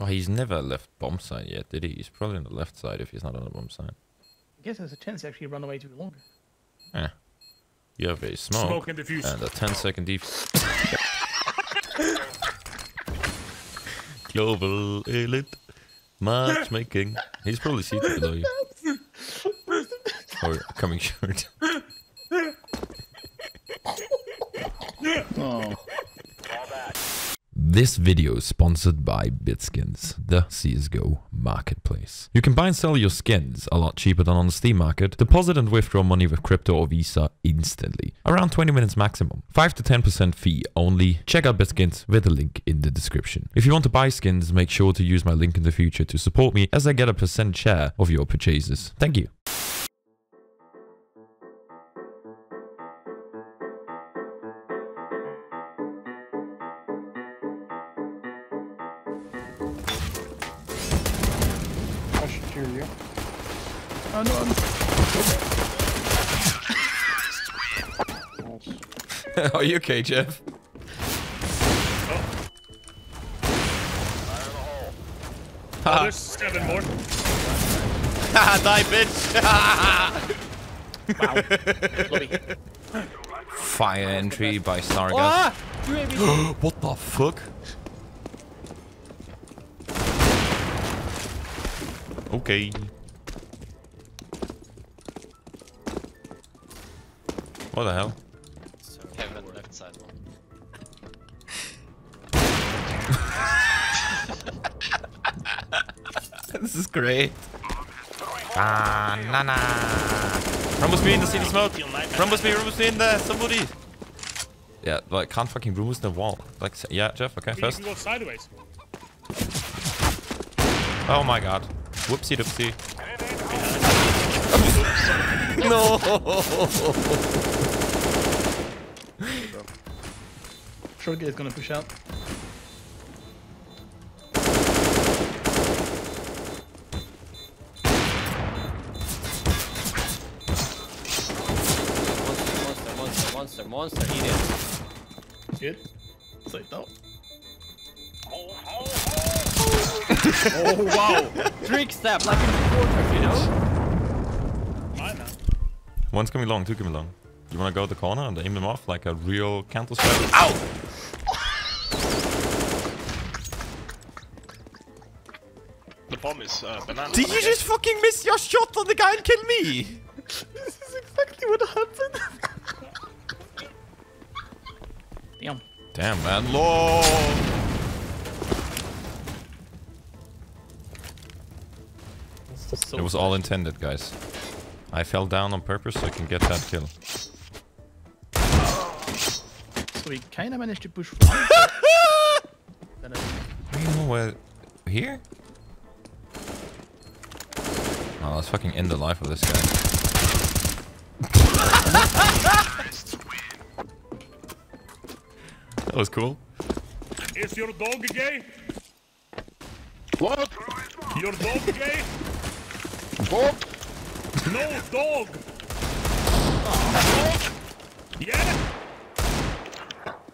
Oh, he's never left bomb site yet, did he? He's probably on the left side if he's not on the bomb site. I guess there's a chance he actually run away too longer. Yeah. You have a smoke, Smoke and defuse. and a 10 second defuse. Global elite matchmaking. He's probably seated below you. Or coming short. Oh. This video is sponsored by Bitskins, the CSGO marketplace. You can buy and sell your skins a lot cheaper than on the Steam market, deposit and withdraw money with crypto or Visa instantly. Around 20 minutes maximum. 5 to 10% fee only. Check out Bitskins with the link in the description. If you want to buy skins, make sure to use my link in the future to support me as I get a percent share of your purchases. Thank you. Are you okay, Jeff? Oh, there's seven more. Die, bitch! Bloody. Fire entry by Stargast. Ah! What the fuck? Okay. What the hell? this is great. Ah, na na. Rumbles me in the CT smoke. Rumbles me, rumbles me in there. Somebody. Yeah, like can't fucking rumbles the wall. Like, yeah, Jeff. Okay, You first. can go sideways. Oh my god. Whoopsie doopsie. no. Short gate is gonna push out. Monster, eat it. Shit. Say no. Oh wow! Trick step, like in the quarter, you know? Fine now. One's coming long, two coming long. You wanna go to the corner and aim them off like a real counter strike? Ow! The bomb is uh, banana. Did you just fucking miss your shot on the guy and kill me? This is exactly what happened. Damn. Damn, man. Lord. So It was all intended, guys. I fell down on purpose so I can get that kill. So we kinda managed to push forward. then I don't know where... Here? Oh, let's fucking end the life of this guy. that was cool. Is your dog gay? What? Your dog gay? What? No dog. Yeah.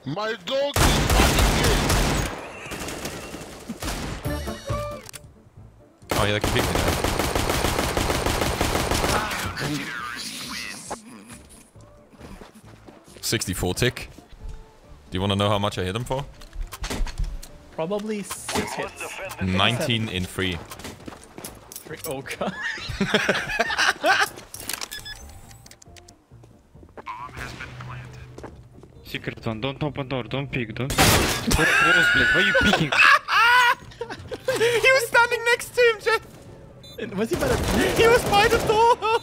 My dog is fucking Oh yeah, that can pick me there. Ah, Sixty-four tick. Do you want to know how much I hit him for? probably six hits. Nineteen in three. Frick. Oh god. Secret one, don't open door, don't peek, don't. Close, blade, why you peeking? he was standing next to him, Jeff. Was he by the He was by the door.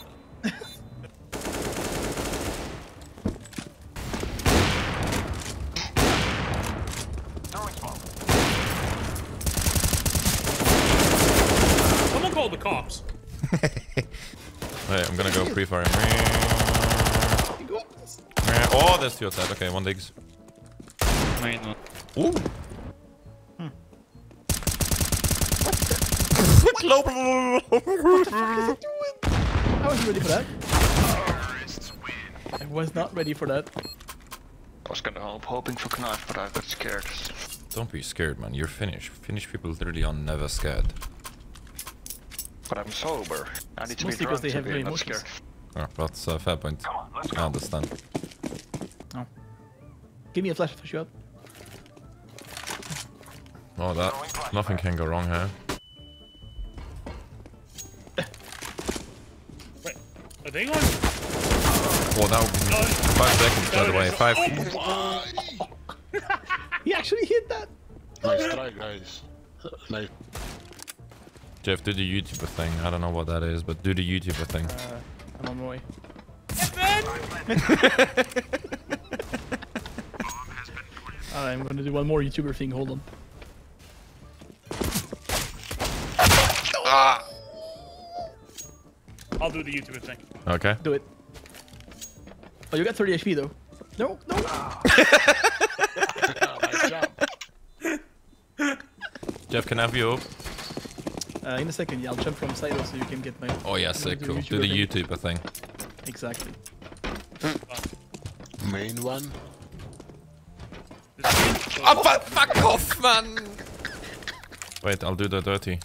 Someone call the cops. Wait, I'm gonna go pre-fire. Oh, there's two outside. Okay, one digs. Main one. Ooh. Hmm. Global. I wasn't ready for that. I was not ready for that. I was kind of hoping for knife, but I got scared. Don't be scared, man. You're Finnish. Finnish people literally are never scared. But I'm sober. I need to be Mostly because drunk they to have be no not emotions. scared. Oh, ah, that's a fair point. I understand. Oh. Give me a flash to push you up. Oh, that nothing can go wrong here. Wait, are they going? Oh, that would be No, five seconds, by the way. Five. Oh, he actually hit that. Nice try, guys. Nice. Jeff, do the YouTuber thing. I don't know what that is, but do the YouTuber thing. Uh, I'm on my way. Alright, I'm gonna do one more YouTuber thing. Hold on. Ah. I'll do the YouTuber thing. Okay. Do it. Oh, you got 30 HP though. No, no. nice. Jeff, can I have you up? Uh, in a second, yeah, I'll jump from side so you can get my. Oh yeah, I'm sick, do cool. Do the thing. YouTuber thing. Exactly. Main one. Oh, fuck, fuck off, man! Wait, I'll do the dirty.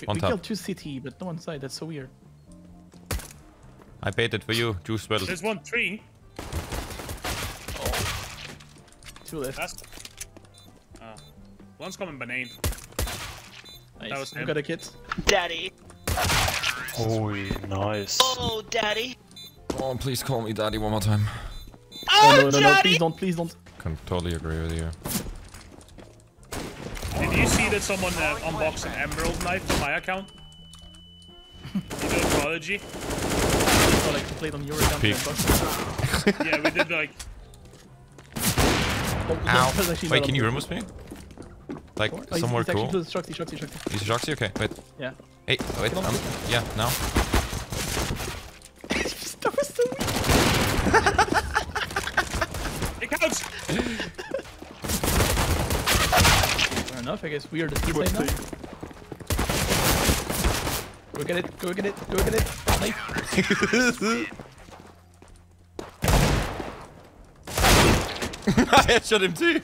We, On we top. killed two CT, but no one side. That's so weird. I baited for you, Juice Well. There's one tree. Two left. That's. Uh, one's coming banane. Nice. was Who him. got a kit? Daddy. Oh, nice. Oh, daddy. Oh, please call me daddy one more time. Oh, no, no, no, daddy! please don't, please don't. Can totally agree with you. Did you see that someone uh, unboxed an emerald knife on my account? you know Prodigy? Oh, like, played on your account. Peek. box. Yeah, we did like. Oh, Ow. that's actually Wait, can you the- remove me? Like, Oh, he's- somewhere he's actually cool? close. Shakti, Shakti, Shakti. Is Joxy okay? Wait. Yeah. Hey, wait. Um, yeah, now. that was so weird. It counts! Fair enough, I guess we are the team right now. Go get it, go get it, go get it. Nice. I shot him too.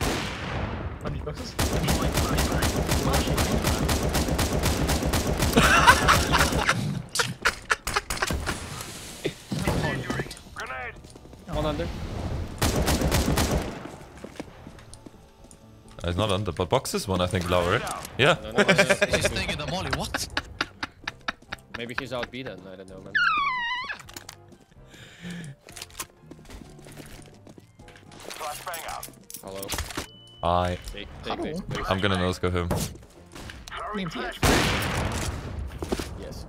How many boxes? One under. It's not under, but boxes one, I think, lower. Yeah. No, no. He's staying in the molly, what? Maybe he's out B then. I don't know, man. Hello. I. Take, take this. I'm gonna no scope him. Yes.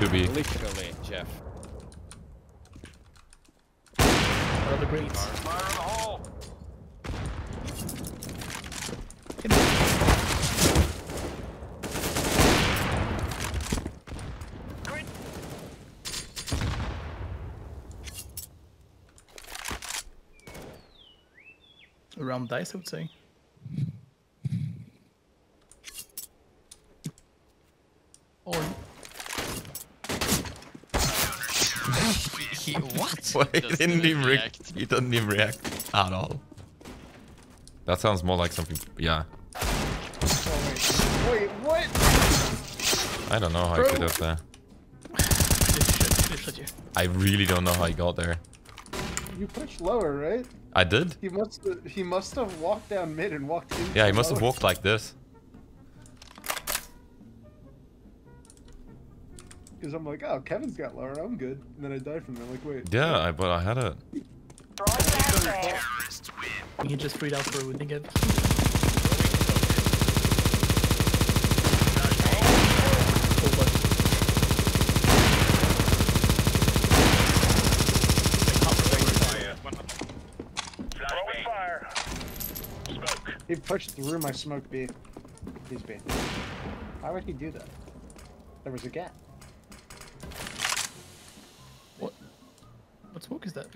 2B. Literally, Jeff. What are the grades? Around dice, I would say. Or He, what? Wait, he didn't even react. react. He doesn't even react at all. That sounds more like something. Yeah. Wait, what? I don't know how I could have there. shit, shit, you. I really don't know how he got there. You pushed lower, right? I did. He must he must have walked down mid and walked in. Yeah, he must have walked like this. Because I'm like, oh, Kevin's got lower, I'm good. And then I died from there. Like, wait. Yeah, I, but I had it. He just freed out for it. Oh, but He pushed through my smoke B. Please B. Why would he do that? There was a gap. What? What smoke is that?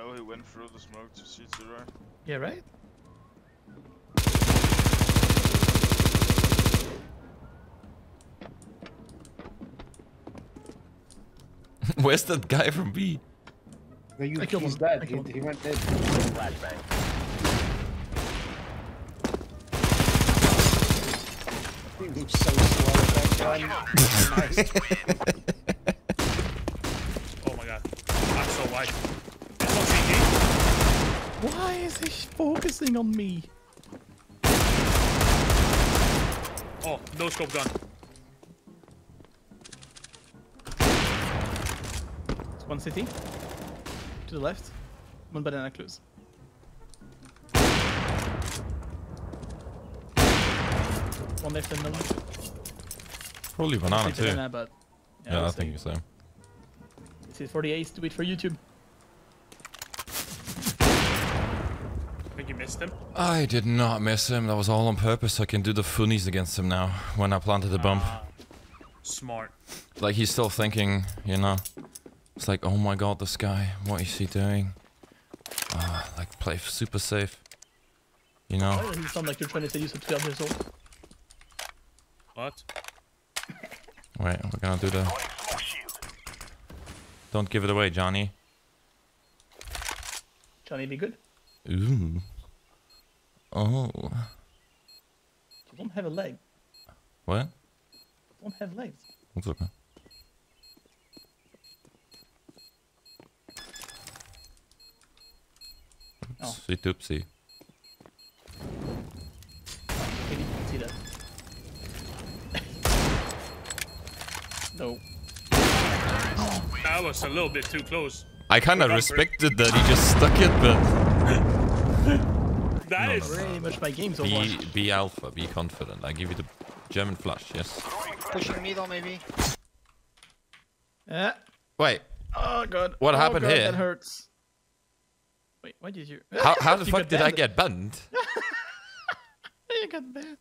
You know he went through the smoke to C2, right? Yeah, right? Where's that guy from B? No, you, I he's him. Dead. He, killed him. he went dead. He moves so slow with that gun. Nice. Oh my god. I'm so white. This one's CT. Why is he focusing on me? Oh, no scope gun. It's one CT. To the left. One banana clues. One left and no one. Probably banana too. banana, but Yeah, I we'll think see. so. This is for the ace. Do it for YouTube. I think you missed him. I did not miss him. That was all on purpose. I can do the funnies against him now when I planted the bump. Ah, smart. Like he's still thinking, you know. It's like, oh my god, this guy, what is he doing? Ah, like play super safe. You know. Why does it sound like you're trying to say you said 12 years old? What? Wait, we're gonna do the. Don't give it away, Johnny. Johnny, be good. Ooh. Oh. You don't have a leg. What? You don't have legs. What's okay? Oh. Oopsie doopsie. Maybe you can see that. no. That was a little bit too close. I kind of respected that he just stuck it, but That No, is no, Very much my game so be far. be alpha, be confident. I give you the German flush, yes. Pushing middle, maybe. Yeah. Wait, Oh god. What oh, happened god, here? That hurts. Wait, why did you? how, how the You fuck got did I get banned? You got banned.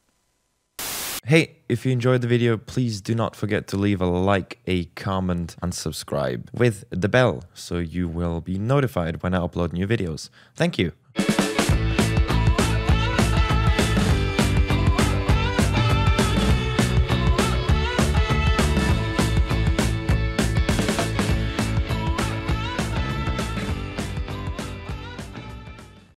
Hey, if you enjoyed the video, please do not forget to leave a like, a comment, and subscribe with the bell so you will be notified when I upload new videos. Thank you.